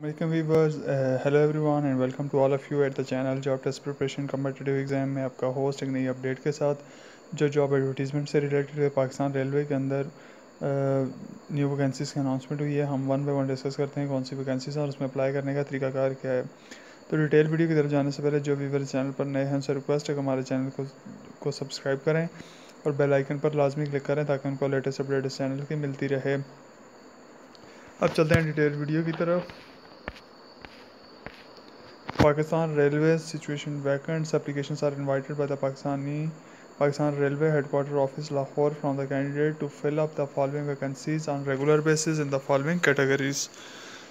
Welcome viewers hello everyone, and welcome to all of you at the channel Job Test Preparation Competitive Exam में आपका host एक नई update के साथ, जो जॉब एडवर्टीजमेंट से रिलेटेड है। पाकिस्तान रेलवे के अंदर न्यू वैकेंसीज़ की अनाउंसमेंट हुई है। हम वन बाई वन डिस्कस करते हैं कौन सी वैकेंसीज हैं और उसमें अप्लाई करने का तरीकाकार क्या है। तो डिटेल वीडियो की तरफ़ जाने से पहले, जो व्यूवर चैनल पर नए हैं, उनसे रिक्वेस्ट है कि हमारे चैनल को को सब्सक्राइब करें और बेल आइकन पर लाजमी क्लिक करें, ताकि उनको लेटेस्ट अपडेट इस चैनल की मिलती रहे। अब चलते हैं डिटेल वीडियो की तरफ़। Pakistan Railways situation vacants. Applications are invited by the Pakistani Pakistan Railway Headquarter Office Lahore from the candidate to fill up the following vacancies on regular basis in the following categories.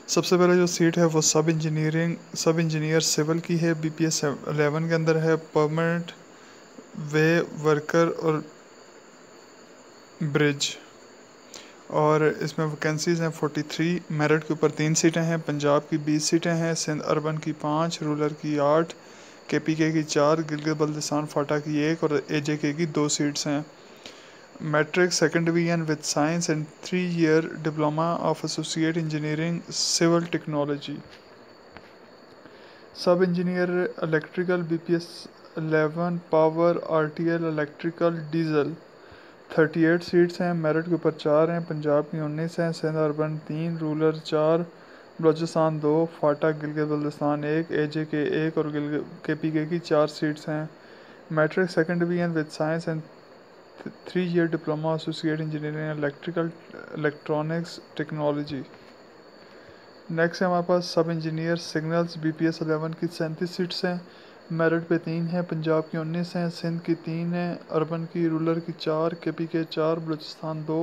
सबसे पहले जो seat है वो सब engineering सब engineer civil की है B P S eleven के अंदर है परमानेंट वे वर्कर और ब्रिज और इसमें वैकेंसीज़ हैं 43 मेरिट के ऊपर तीन सीटें हैं, पंजाब की 20 सीटें हैं, सिंध अर्बन की पाँच रूरल की आठ के पी के की चार, गिलगित बल्दिस्तान फाटा की एक और ए जे के की दो सीट्स हैं। Matric second division with science and three year diploma of associate engineering civil technology sub engineer electrical B P S eleven power R T L electrical diesel thirty eight seats हैं मेरठ के ऊपर चार हैं पंजाब की उन्नीस हैं Sindh urban तीन rural चार बलोचिस्तान दो फाटा गिलगित बल्दिस्तान एक ए जे के एक और गिल के पी के की चार सीट्स हैं। Matric second division with science and three year diploma associate engineering electrical electronics technology next है हमारे पास sub engineer signals B P S eleven की सैंतीस सीट्स हैं। मेरिट पे तीन हैं पंजाब की उन्नीस हैं सिंध की तीन हैं अरबन की रूरल की चार के पी के चार बलूचिस्तान दो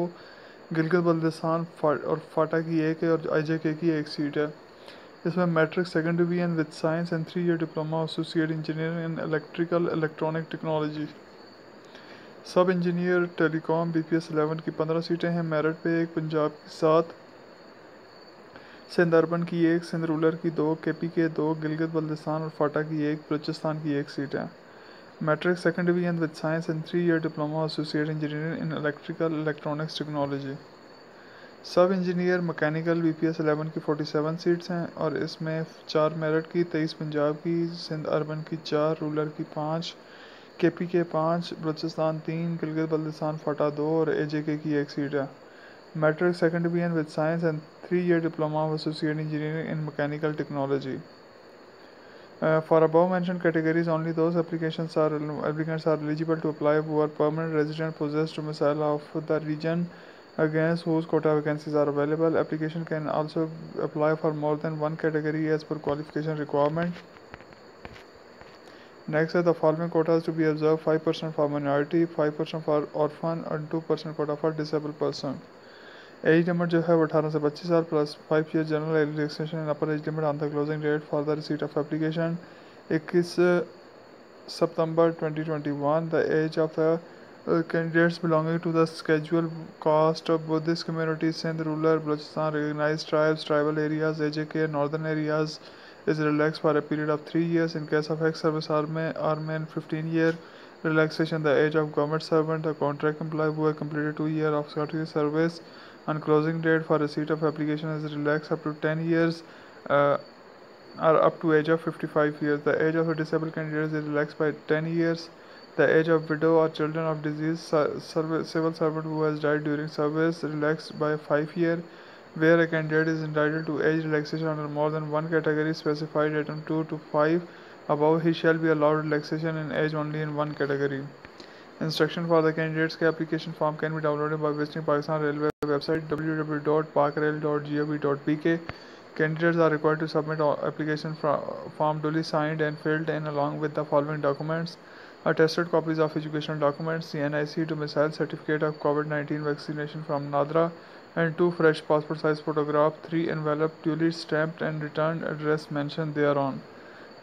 गिलगित बल्दिस्तान फा, और फाटा की एक है और आई जे के की एक सीट है। इसमें matric second division with science and three year diploma associate engineering in electrical electronic technology. Sub engineer telecom B P S eleven की पंद्रह सीटें हैं मेरिट पे एक पंजाब की सात सिंध अर्बन की एक सिंध रूरल की दो के पी के दो, गिलगित बल्दिस्तान और फाटा की एक, बलूचिस्तान की एक सीट है। Matric second division with science and three year diploma associate engineering in electrical electronics technology sub engineer mechanical B P S eleven की फोर्टी सेवन सीट्स हैं और इसमें चार मेरठ की, तेईस पंजाब की, सिंध अर्बन की चार रूलर की पाँच के पी के पाँच, बलूचिस्तान तीन, गिलगित बल्दिस्तान फाटा दो और ए जे के की एक सीट है। Matric second division with science and three-year diploma of associate engineering in mechanical technology. Uh, for above mentioned categories, only those applications are applicants are eligible to apply who are permanent resident possess domicile of the region against whose quota vacancies are available. Application can also apply for more than one category as per qualification requirement. Next are the following quotas to be observed 5% for minority, 5% for orphan, and 2% quota for disabled person. Age limit जो है वो अठारह से पच्चीस साल plus five year general education and upper age limit on the closing date for the receipt of application इक्कीस सितंबर 2021 the age of the candidates belonging to the scheduled caste of Buddhist community Sindh rural Balochistan recognize tribes tribal areas A J K northern areas is relax for a period of three years in case of ex service army army and fifteen year relaxation the age of government servant the contract employ who completed two year of service on closing date for receipt of application is relaxed up to 10 years uh, or up to age of 55 years. The age of a disabled candidate is relaxed by 10 years. The age of widow or children of deceased civil servant who has died during service relaxed by 5 years. Where a candidate is entitled to age relaxation under more than one category specified item 2 to 5 above, he shall be allowed relaxation in age only in one category. Instruction for the candidates के application form can be downloaded by visiting Pakistan Railway website www.parkrail.gov.pk. Candidates are required to submit application form duly signed and filled in along with the following documents: attested copies of educational documents, CNIC domicile certificate of COVID-19 vaccination from Nadra, and two fresh passport size photographs, three envelope duly stamped and returned address mentioned thereon.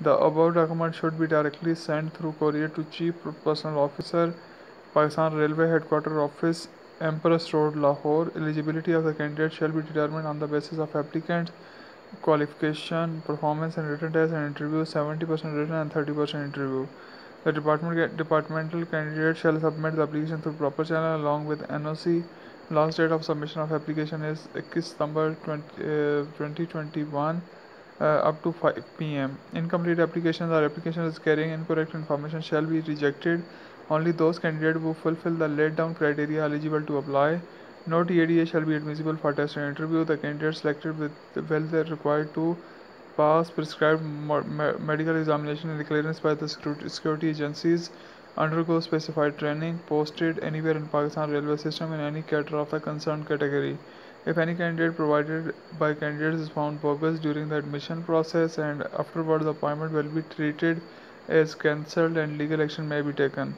The above document should be directly sent through courier to Chief Personnel Officer, Pakistan Railway Headquarter Office, Empress Road, Lahore. Eligibility of the candidate shall be determined on the basis of applicant qualification, performance and written test and interview 70% written and 30% interview. The department departmental candidate shall submit the application through proper channel along with NOC. Last date of submission of application is 21 September 20, uh, 2021 uh, Uh, up to 5 pm. Incomplete applications or applications carrying incorrect information shall be rejected. Only those candidates who fulfill the laid down criteria eligible to apply. No TADA shall be admissible for test and interview. The candidate selected with the well they required to pass prescribed medical examination and clearance by the security agencies undergo specified training posted anywhere in Pakistan railway system in any cadre of the concerned category. If any candidate provided by candidates is found bogus during the admission process and afterward the appointment will be treated as cancelled and legal action may be taken.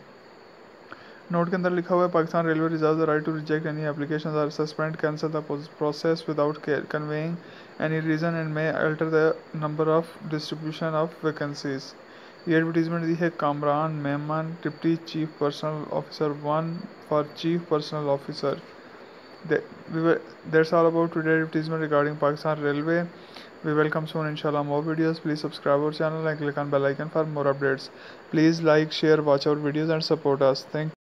Note के अंदर लिखा हुआ है Pakistan railway reserve the right to reject any application or suspend cancel the process without conveying any reason and may alter the number of distribution of vacancies ये advertisement दी है Kamran Memon deputy chief personnel officer one for chief personnel officer that's all about today's advertisement regarding Pakistan Railway. We welcome soon inshallah more videos. Please subscribe our channel and click on bell icon for more updates. Please like, share, watch our videos and support us. Thank